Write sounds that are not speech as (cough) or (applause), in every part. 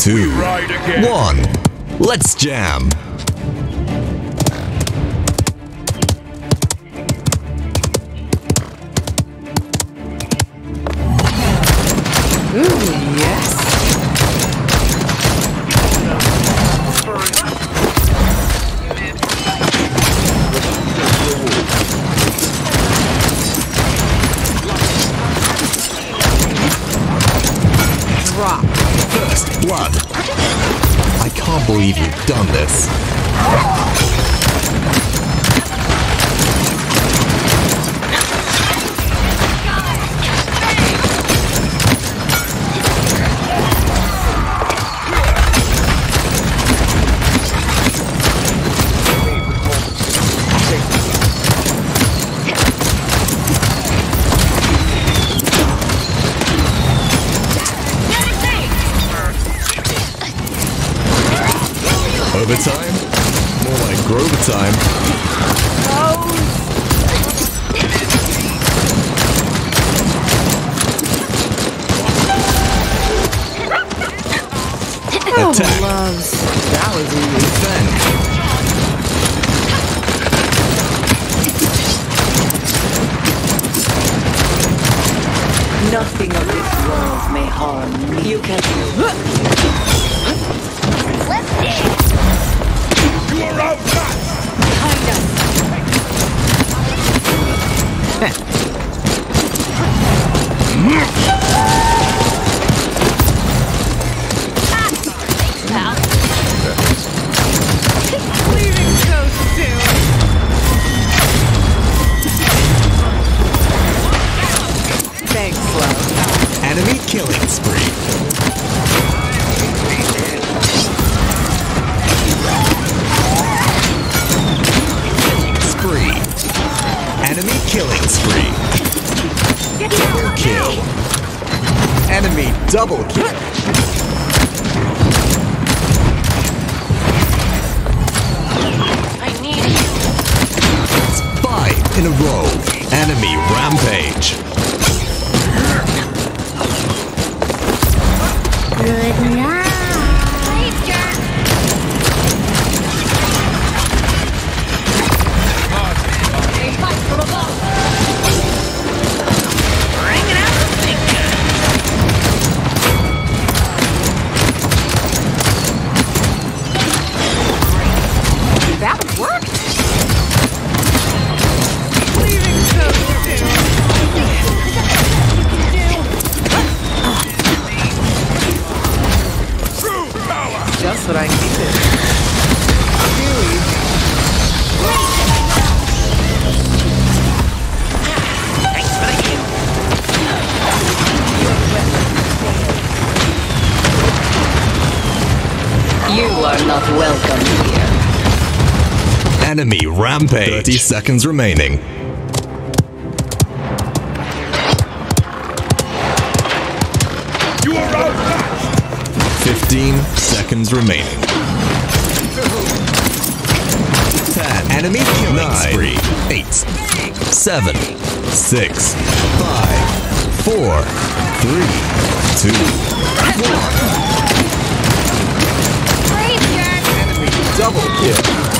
two, one. Let's jam. Blood. I can't believe you've done this. Time. Oh, Attack. loves. That was easy. Defend. Nothing of this world may harm me. You can. Leaving in a row. Enemy rampage. Enemy rampage. 30 seconds remaining. You are outmatched! 15 seconds remaining. 10. Enemy killing Nine, spree. 8. 7. 6. 5. 4. 3. 2. 1. Double kill.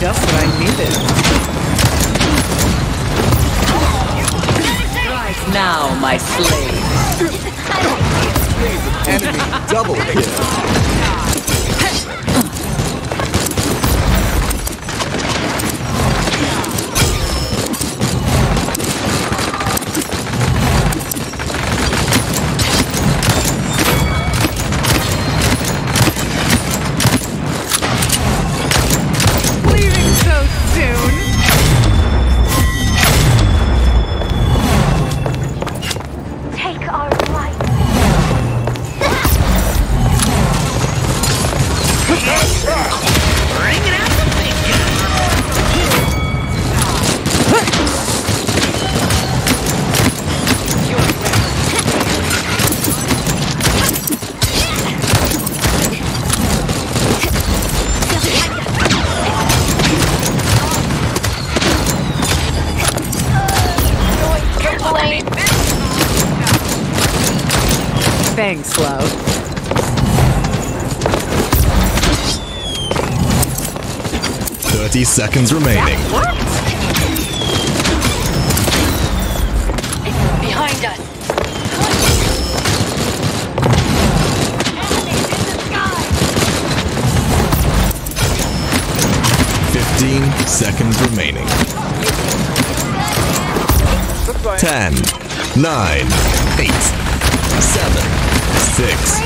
Just what I needed. Now, my slave. Enemy double kill. Thanks, love. Thirty seconds remaining. Behind us. Fifteen seconds remaining. Ten, nine, eight, seven, six,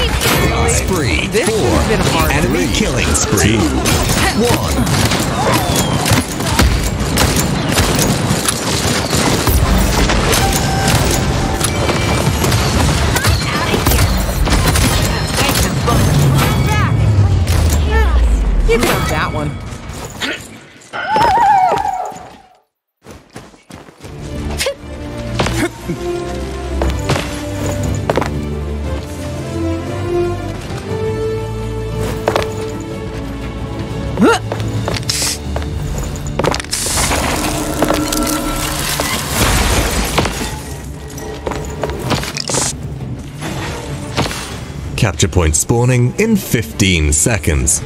spree, four, has been hard enemy killing spree, (laughs) one. Capture point spawning in 15 seconds.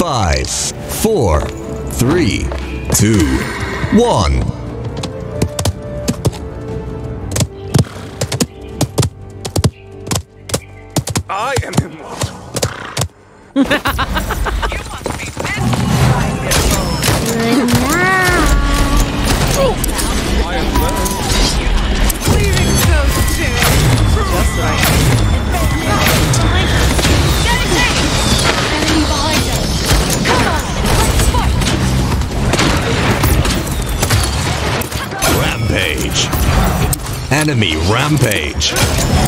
Five, four, three, two, one. I am immortal. (laughs) Enemy rampage.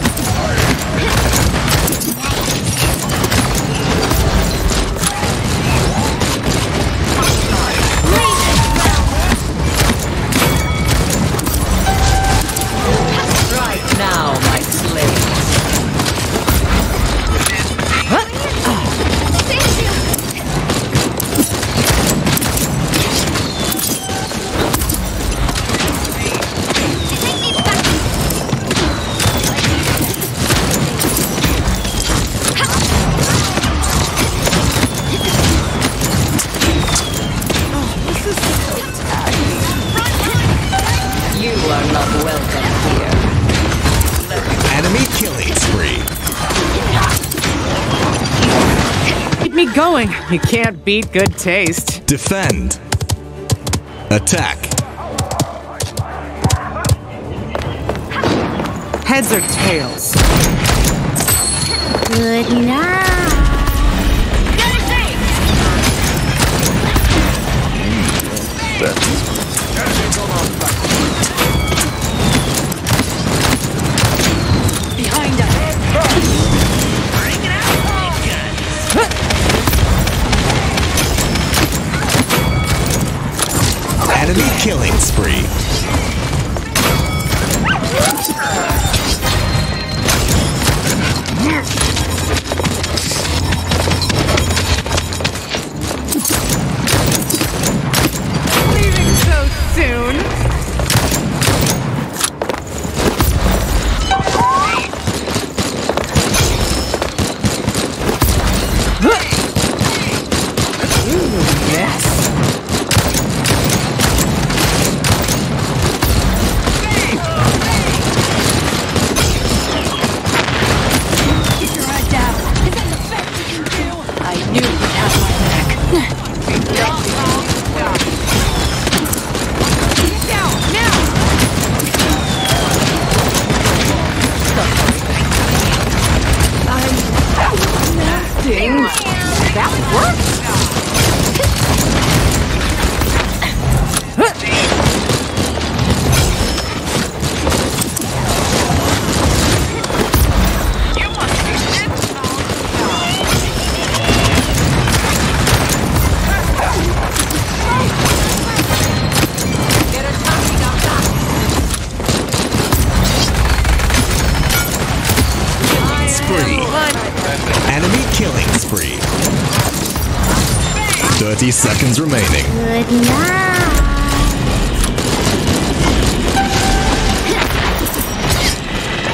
Going. You can't beat good taste. Defend. Attack. Heads or tails? Good night. Behind killing That worked. Spree. 30 seconds remaining. Good night.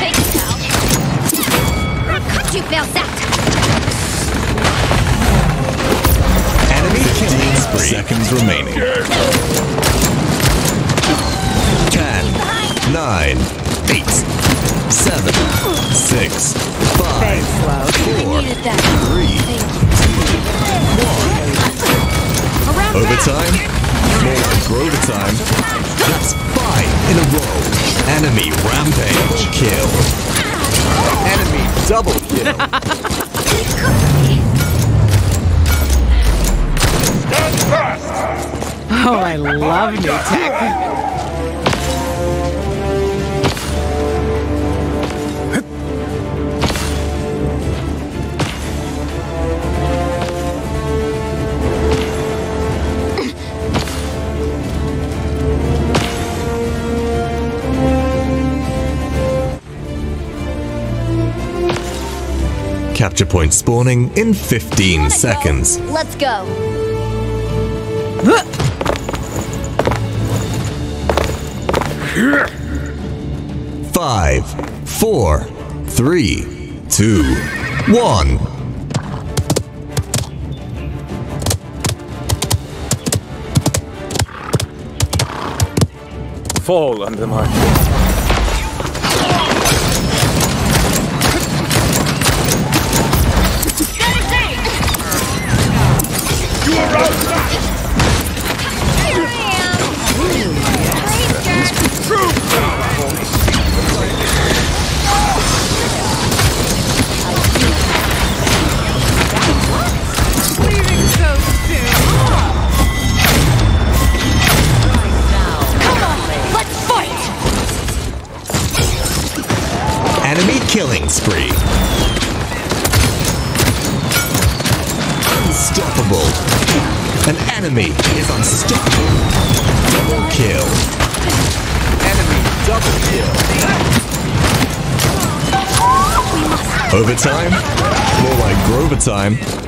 Thanks, pal. Cut you. Enemy killing spree. Seconds remaining. 10, 9, 8, 7, 6, 5, Thanks, Flo. 4, Needed that. 3, Overtime? More like Grover time. That's five in a row. Enemy rampage. Kill. Enemy double kill. (laughs) Oh, I love new tech. Capture point spawning in 15 seconds. Let's go. Five, four, three, two, one. Fall under my. Here spree. Unstoppable. An enemy is unstoppable. Double kill. Enemy double kill. Overtime? More like Grover time.